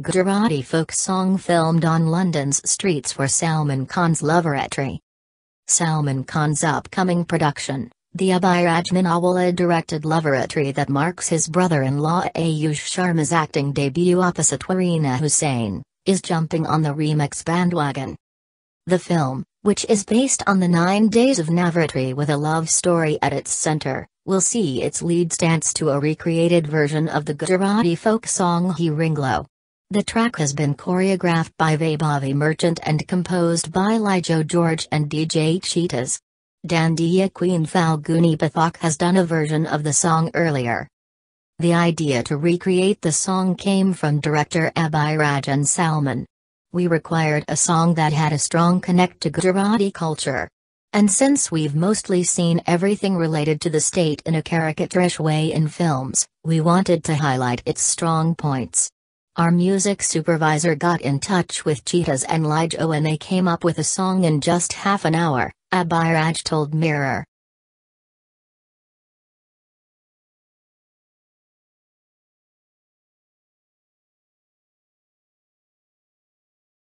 Gujarati folk song filmed on London's streets for Salman Khan's Loveratri. Salman Khan's upcoming production, the Abhiraj Minawala directed Loveratri that marks his brother-in-law Ayush Sharma's acting debut opposite Warina Hussain, is jumping on the remix bandwagon. The film, which is based on the nine days of Navratri with a love story at its center, will see its leads dance to a recreated version of the Gujarati folk song He Ringlo. The track has been choreographed by Vaibhavi Merchant and composed by Lijo George and DJ Chetas. Dandiya queen Falguni Pathak has done a version of the song earlier. The idea to recreate the song came from director Abhiraj and Salman. We required a song that had a strong connect to Gujarati culture. And since we've mostly seen everything related to the state in a caricaturish way in films, we wanted to highlight its strong points. Our music supervisor got in touch with Chetas and Lijo and they came up with a song in just half an hour, Abhiraj told Mirror.